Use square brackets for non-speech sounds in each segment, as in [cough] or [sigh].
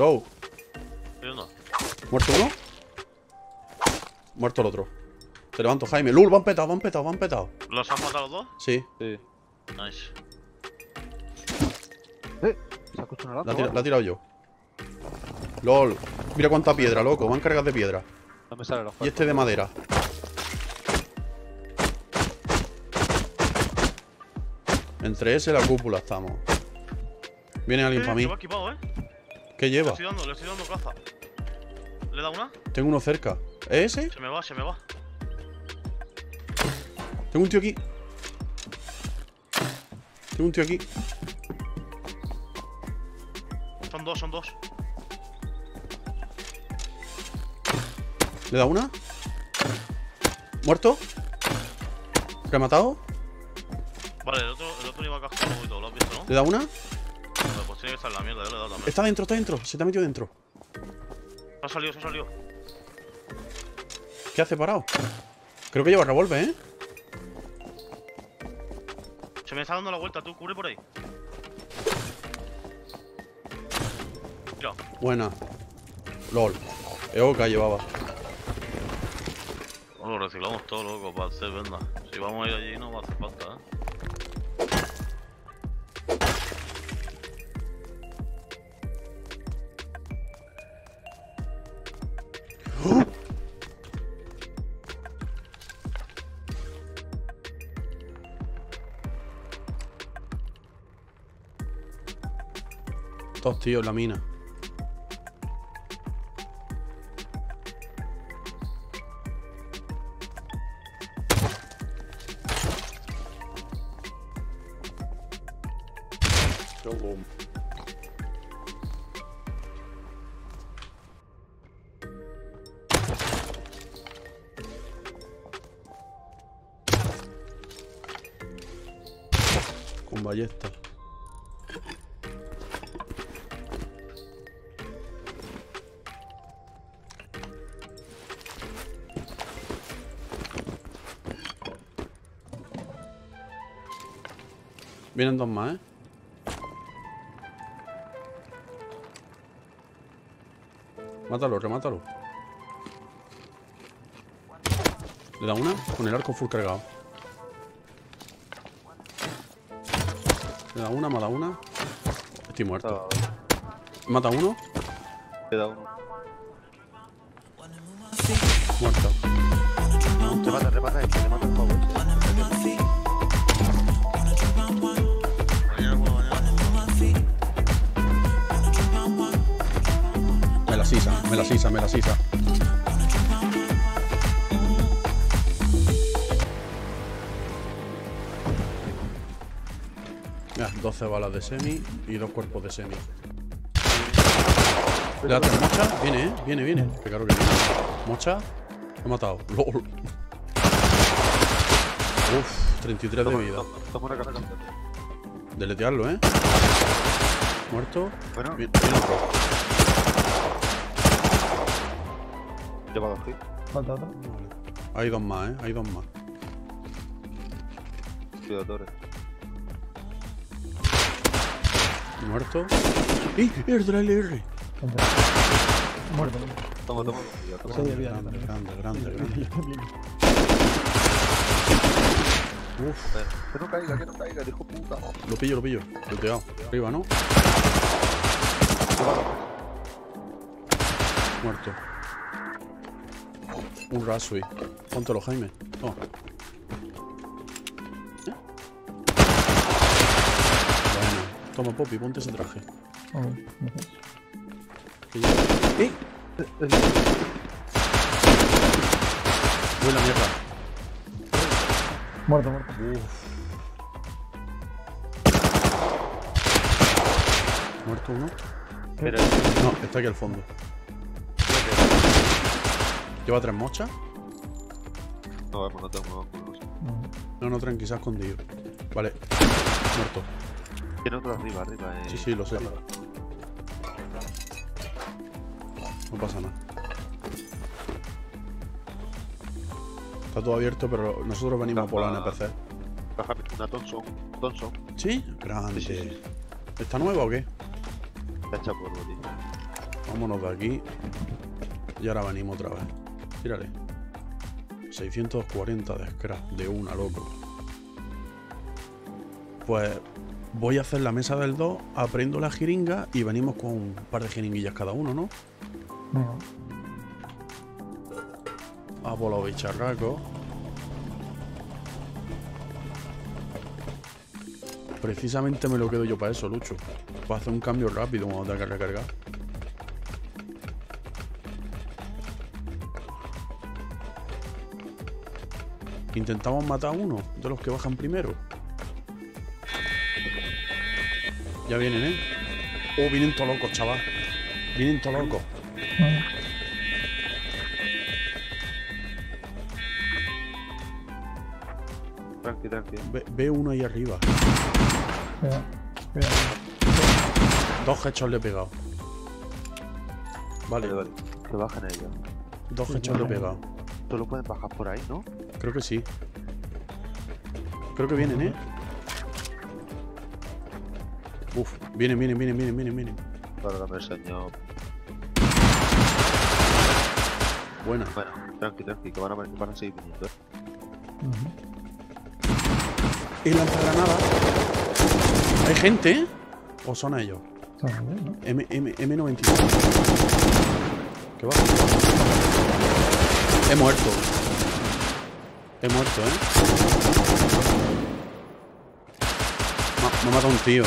Low. Uno. ¿Muerto uno? Muerto el otro. Te levanto, Jaime. Lul, van petado, van petado, van petado. ¿Los han matado los dos? Sí, Sí. Nice. ¡Eh! Se ha una la, lanza. tira- la he tirado yo. LOL. Mira cuánta piedra, loco. Van cargas de piedra. No me sale los Y este de madera. Entre ese y la cúpula estamos. Viene alguien Eh, para mí. equipado, eh. ¿Qué Le lleva? estoy dando, le estoy dando caza. ¿Le da una? Tengo uno cerca. ¿Es ese? Se me va, se me va. Tengo un tío aquí. Tengo un tío aquí. Son dos, son dos. ¿Le da una? ¿Muerto? ¿Le ha matado? Vale, el otro, el otro iba a cascar y todo, lo has visto, ¿no? ¿Le da una? Vale, tiene que estar en la mierda, yo le he dado también. Está dentro, está dentro. Se te ha metido dentro. Se ha salido, se ha salido. ¿Qué hace parado? Creo que lleva revólver, ¿eh? Se me está dando la vuelta, tú, cubre por ahí. Mira, Buena. LOL. Eoka llevaba. lo reciclamos todo, loco, para hacer venda. Si vamos a ir allí no va a hacer falta, ¿eh? Tíos en la mina. Con ballesta. Vienen dos más, ¿eh? Mátalo, remátalo. ¿Le da una? Con el arco full cargado. Le da una, mata una. Estoy muerto. Mata uno, Queda uno. muerto. Remata, remata este, remata el pavo la sisa, me la sisa, me la sisa. Ya, 12 balas de semi y dos cuerpos de semi. ¿Le da tres mochas? Viene, ¿eh? Viene, viene. Que claro que viene. ¿Mocha? Lo he matado. [laughs] LOL. Uf, 33 de vida. toma, Toma una carga. Deletearlo, ¿eh? Muerto. Bueno, Viene viene otro. Lleva dos hits. Falta otro. Hay dos más, ¿eh? Hay dos más. Cuidado, Torres. Muerto. ¡Ey! ¡Es de la LR! Contra. Muerto. Toma, toma. Grande, bien. grande, grande, grande. Uf, Que no caiga, que no caiga, dijo puta. lo pillo, lo pillo. Looteado. Arriba, ¿no? Muerto. Un Rasui. Póntelo, Jaime. Toma. ¿Eh? Bueno. Toma, Poppy, ponte ese traje. Ya- ¡Eh! Uy, la mierda. Muerto, muerto. Muerto uno. Mira, No, está aquí al fondo. ¿Lleva tres mochas? no, no tengo. No. No, tranqui, se ha escondido. Vale. Muerto. Tiene otro arriba, arriba. Eh. Sí, sí, lo sé. No pasa nada. Está todo abierto, pero nosotros venimos por la NPC. Una Thompson. Thompson. ¿Sí? Grande. Sí, sí, sí. ¿Está nueva o qué? Está hecha polvo, tío. Vámonos de aquí. Y ahora venimos otra vez. Tírale. 640 de scrap. De una, loco. Pues voy a hacer la mesa del 2, aprendo la jeringa y venimos con un par de jeringuillas cada uno, ¿no? Venga. A por los bicharracos. Precisamente me lo quedo yo para eso, Lucho. Para hacer un cambio rápido cuando tenga que recargar. Intentamos matar a uno de los que bajan primero. Ya vienen, ¿eh? Oh, vienen todos locos, chaval. Vienen todos locos. Tranqui, tranqui. Ve, ve uno ahí arriba. Cuidado. Cuidado. Dos hechos le he pegado. Vale, Vale, vale. Que bajen ellos. dos Sí, hechos le he pegado. Solo pueden bajar por ahí, ¿no? Creo que sí. Creo que vienen, ¿eh? Uf, vienen, vienen, vienen, vienen, vienen, vienen. Para darme el señor. Buena. Bueno, tranqui, tranqui, que van a, van a seguir viniendo. ¿eh? Ujú. Y lanzagranada. Hay gente, ¿eh? ¿O son ellos? Bien, ¿no? M, M, M92. ¿Qué va? He muerto. He muerto, ¿eh? Me, me ha matado un tío, ¿eh?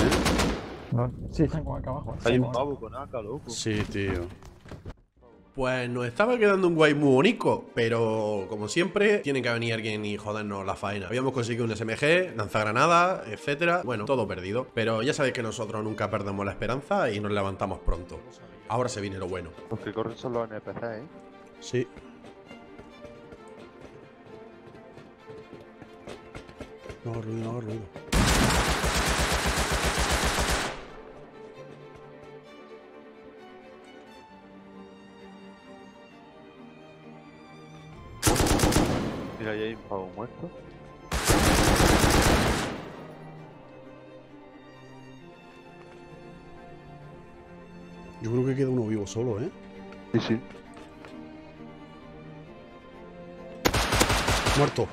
No, sí, están como acá abajo. Hay Sí, un pavo con AK, loco. Sí, tío. Pues nos estaba quedando un guay muy bonito, pero como siempre, tiene que venir alguien y jodernos la faena. Habíamos conseguido un SMG, lanzagranadas, etcétera. Bueno, todo perdido. Pero ya sabéis que nosotros nunca perdemos la esperanza y nos levantamos pronto. Ahora se viene lo bueno. Los que corren son los NPC, ¿eh? Sí. No hago ruido, no hago ruido. Mira, ahí hay un pavo muerto. Yo creo que queda uno vivo solo, ¿eh? Sí, sí. Muerto.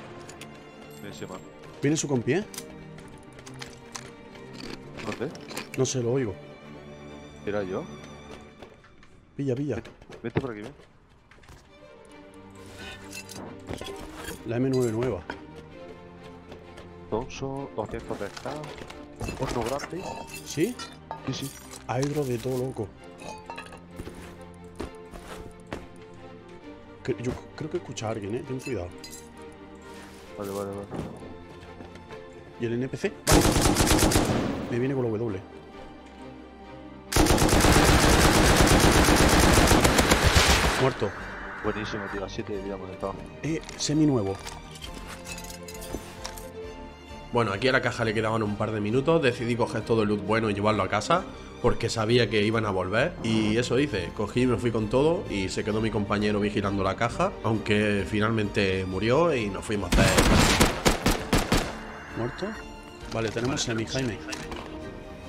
Encima. ¿Viene su compi, eh? ¿Dónde? No sé, lo oigo. Era yo. Pilla, pilla. Vete por aquí, ven. La M9 nueva. Tonso, 200 de K. Horno grande. ¿Sí? Sí, sí. Hydro de todo loco. Yo creo que escucha a alguien, ¿eh? Ten cuidado. Vale, vale, vale. ¿Y el NPC? Vale. Me viene con la W. Muerto. Buenísimo, tío. A 7 de vida hemos estado. Eh, semi nuevo. Bueno, aquí a la caja le quedaban un par de minutos. Decidí coger todo el loot bueno y llevarlo a casa. Porque sabía que iban a volver. Y eso hice. Cogí y me fui con todo. Y se quedó mi compañero vigilando la caja. Aunque finalmente murió y nos fuimos a hacer. ¿Muerto? Vale, tenemos semi, Jaime.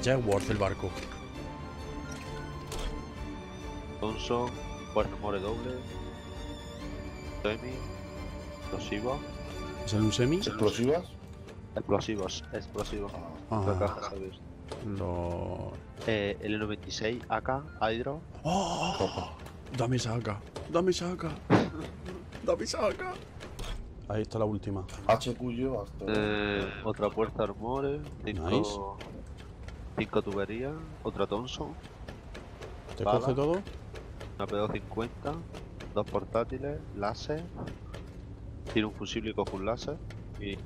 Ya es worth el barco. Tonso, Horno more doble. Semi. Explosivos. ¿Es un semi? ¿Explosivas? Explosivos, explosivos. Ah. La caja, ¿sabes? Lo... Eh, L96, AK, Hydro. ¡Oh! Dame esa AK. Dame esa AK. [laughs] Dame esa AK. Ahí está la última. HQ llevas. pero- Eh, otra puerta Armore. 5 Nice. cinco tuberías. Otra Thompson. ¿Te Bala. coge todo? Una P250. Dos portátiles. Láser. Tiene un fusible y coge un láser. Y.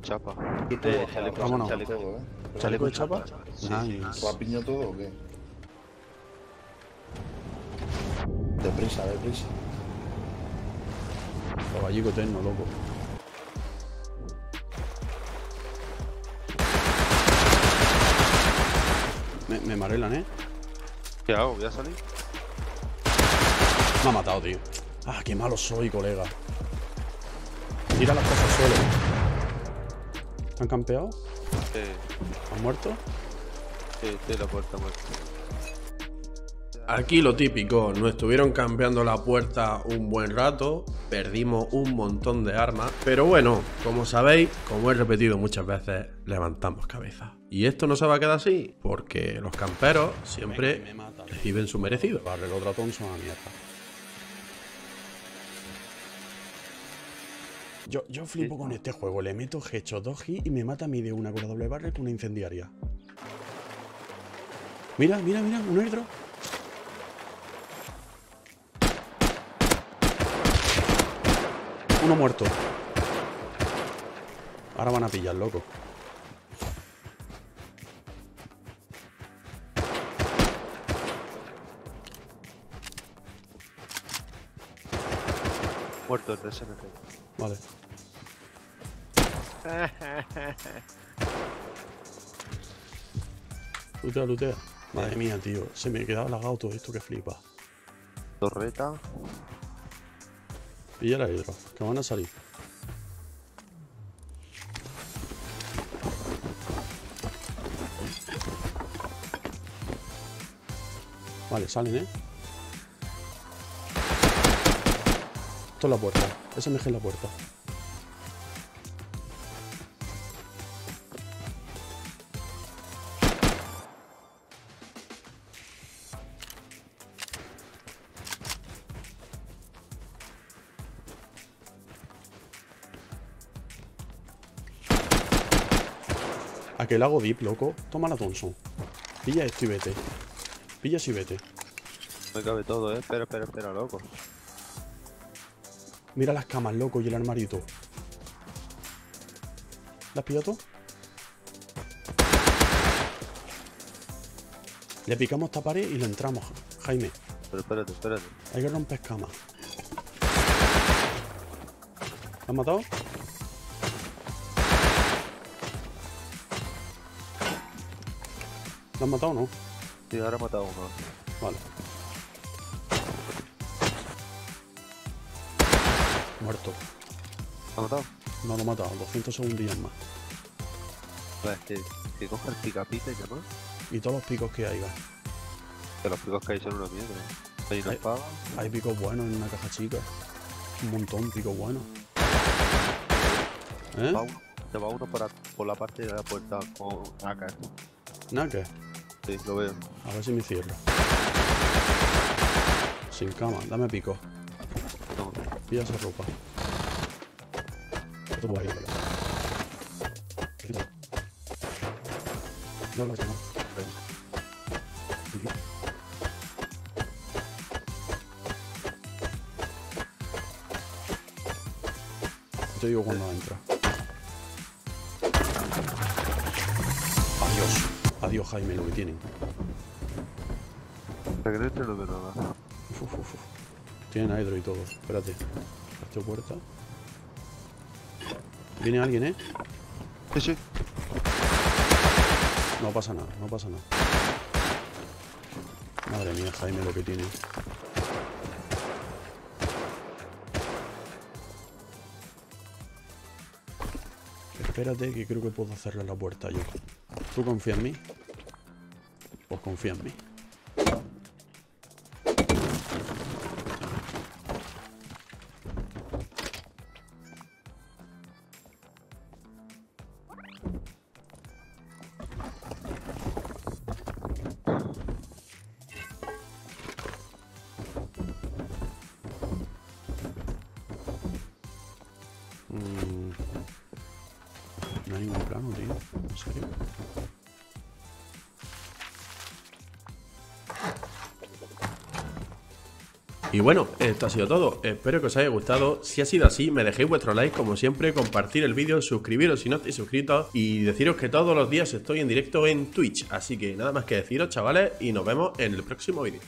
chapa. Eh, chaleco, Vámonos. chaleco. Todo, ¿eh? ¿Chaleco de chapa? Sí, Nice. ¿Rapiño todo o qué? Deprisa, deprisa. Caballico eterno, loco. Me, me marelan, ¿eh? ¿Qué hago? ¿Voy a salir? Me ha matado, tío. Ah, qué malo soy, colega. Tira las cosas al suelo. ¿Han campeado? Eh, ¿Han muerto? eh, estoy en la puerta muerta. Aquí lo típico, nos estuvieron cambiando la puerta un buen rato, perdimos un montón de armas, pero bueno, como sabéis, como he repetido muchas veces, levantamos cabeza. Y esto no se va a quedar así, porque los camperos siempre Me mata. reciben su merecido. Barre el otro Thompson a mierda. Yo, yo flipo con este juego. Le meto hecho dos hits y me mata a mí de una con la doble barra con una incendiaria. Mira, mira, mira, un airdrop. Uno muerto. Ahora van a pillar, loco. Muerto el SMG. Vale. [laughs] Lutea, lutea. Madre mía, tío. Se me quedaba lagado todo esto que flipa. Torreta. Pilla la hidro, que van a salir. Vale, salen, ¿eh? Esto es la puerta. SMG en la puerta. A que le hago dip, loco. Toma la Thompson. Pilla esto y vete. Pilla y vete. Me cabe todo, eh. Espera, espera, espera, loco. Mira las camas, loco, y el armarito. ¿La has pillado tú? Le picamos esta pared y le entramos, Jaime. Pero espérate, espérate. Hay que romper camas. ¿La has matado? ¿La has matado o no? Sí, ahora he matado uno. Vale. Muerto. ¿Lo has matado? No lo he matado. 200 segundillas más. Pues que, que coja el pica pica y demás. Y todos los picos que haya. Que los picos que hay son una mierda. Hay una espada. Hay picos buenos en una caja chica. Un montón, picos buenos. ¿Eh? Va se va uno por, la- por la parte de la puerta con acá. Nada que. Sí, lo veo. A ver si me cierro. Sin cama, dame pico. No, Pilla esa ropa. Esto va a ir. No, no, no. Te digo cuando entra. Adiós, Jaime, lo que tienen. entre no veo nada. Uf, uf, uf. Tienen hidro y todo. Espérate. Esta puerta. Viene alguien, ¿eh? Sí, sí. No pasa nada, no pasa nada. Madre mía, Jaime, lo que tiene. Espérate, que creo que puedo cerrar la puerta yo. ¿Tú confías en mí? Confía en mí. Mm. No hay ningún plano, tío. ¿En serio? Y bueno, esto ha sido todo. Espero que os haya gustado. Si ha sido así, me dejéis vuestro like, como siempre, compartir el vídeo, suscribiros si no estáis suscritos y deciros que todos los días estoy en directo en Twitch. Así que nada más que deciros, chavales, y nos vemos en el próximo vídeo.